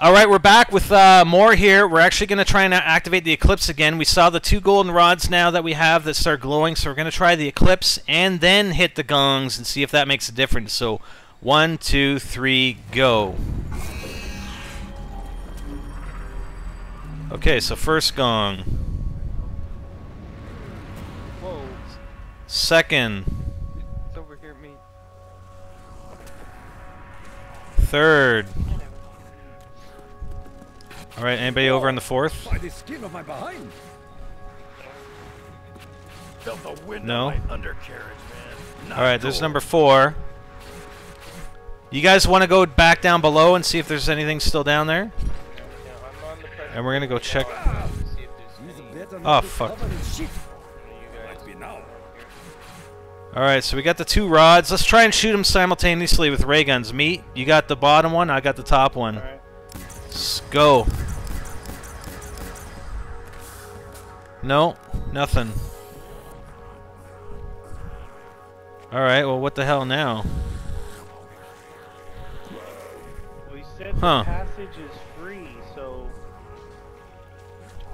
All right, we're back with uh, more here. We're actually going to try and activate the Eclipse again. We saw the two golden rods now that we have that start glowing, so we're going to try the Eclipse and then hit the gongs and see if that makes a difference. So, one, two, three, go. Okay, so first gong. Whoa, Second. it's over here, me. Third. All right, anybody over on the fourth? By the skin of my behind. Felt the wind No. undercarriage, man. Not All right, there's number four. You guys want to go back down below and see if there's anything still down there? I'm on the. And we're gonna go check. See if there's He's any. better Oh, fuck. cover his shit. You guys. Might be now. All right, so we got the two rods. Let's try and shoot them simultaneously with ray guns. Meet, you got the bottom one. I got the top one. Alright. Let's go. No, nothing. All right, well, what the hell now? We said Huh. the passage is free, so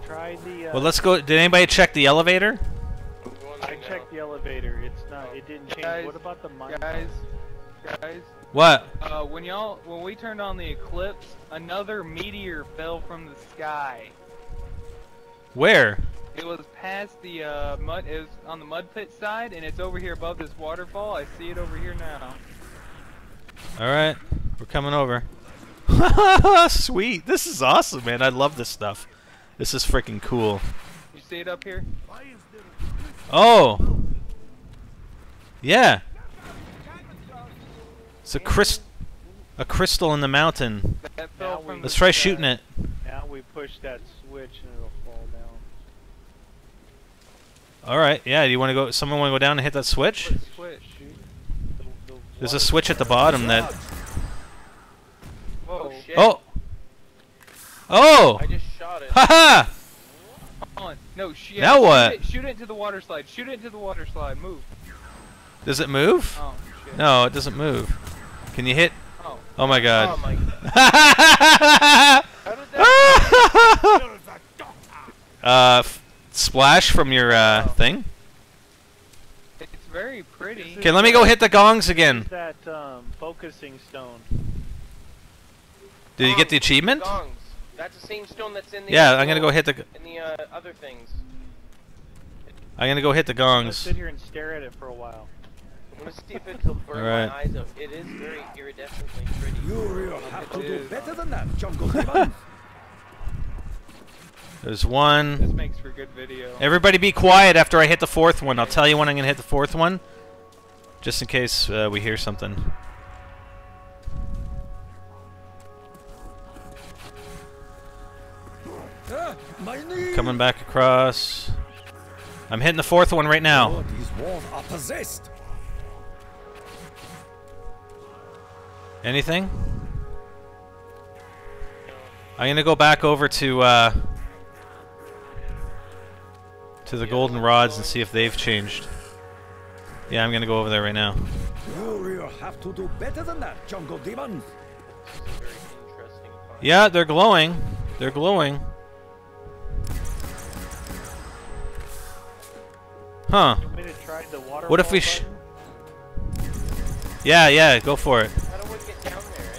try the. Uh, Well, let's go. Did anybody check the elevator? I checked the elevator. It's not. It didn't change. Guys, what about the mine? Guys, guys, What? uh, when y'all, when we turned on the eclipse, another meteor fell from the sky. Where? It was past the uh, mud. It was on the mud pit side, and it's over here above this waterfall. I see it over here now. All right, we're coming over. Sweet. This is awesome, man. I love this stuff. This is freaking cool. You see it up here? Oh. Yeah. It's a crystal a crystal in the mountain. That fell Now we- from. Let's try sky. shooting it. Now we push that switch and it'll fall down. All right. Yeah, do you want to go someone want to go down and hit that switch? Switch? The, the There's a switch at the bottom that Whoa! Oh. Oh. I just shot it. Haha. Come on. No, sh- yeah, Now shoot what? It, shoot it into the water slide. Shoot it into the water slide. Move. Does it move? Oh shit. No, it doesn't move. Can you hit? Oh. Oh my Oh god. my god. How did that? uh, f- splash from your uh, Oh. thing. It's very pretty. Okay, let me go hit the gongs again. That um, focusing stone. Did you get the achievement? Gongs. That's the same stone that's in the. Yeah, I'm gonna go hit the. g- In the uh, other things. I'm gonna go hit the I'm gonna gongs. sit here and stare at it for a while. I'm gonna see if it'll burn Alright. my eyes out. It is very iridescently pretty. You will have to do better than that, Jungle Demon. There's one. This makes for good video. Everybody be quiet after I hit the fourth one. I'll tell you when I'm gonna hit the fourth one, just in case uh, we hear something. Ah. Coming back across. I'm hitting the fourth one right now. Oh, these walls are possessed. Anything? I'm gonna go back over to uh, to the golden rods and see if they've changed. Yeah, I'm gonna go over there right now. You will have to do better than that, Jungle Demon. This is a very interesting find. Yeah, they're glowing. They're glowing. Huh. You want me to try the water? What if we sh- Yeah, yeah, go for it. How do we get down there?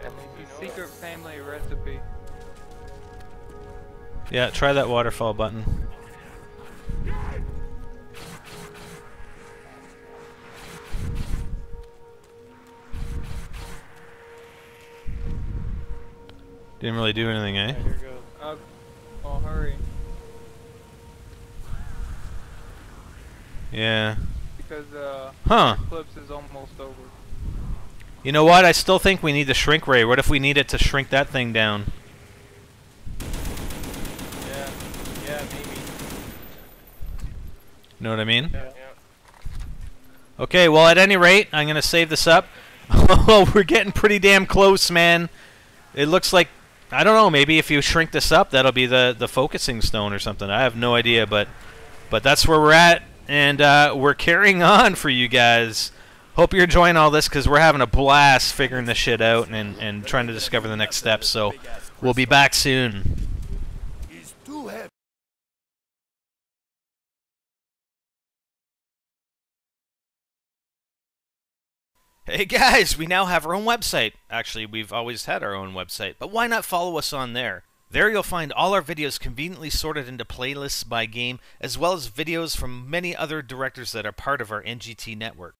Emily, do you know Secret family recipe. Yeah, try that waterfall button. Didn't really do anything, eh? Alright, here goes. Uh, oh, hurry. Yeah. Because, uh, Huh. Eclipse is almost over. You know what? I still think we need the shrink ray. What if we need it to shrink that thing down? Yeah, yeah, maybe. Know what I mean? Yeah. Okay, well, at any rate, I'm going to save this up. Oh, we're getting pretty damn close, man. It looks like, I don't know, maybe if you shrink this up, that'll be the, the focusing stone or something. I have no idea, but but that's where we're at, and uh, we're carrying on for you guys. hope you're enjoying all this because we're having a blast figuring this shit out and, and trying to discover the next steps. So we'll be back soon. Hey guys, we now have our own website. Actually, we've always had our own website, but why not follow us on there? There you'll find all our videos conveniently sorted into playlists by game, as well as videos from many other directors that are part of our NGT network.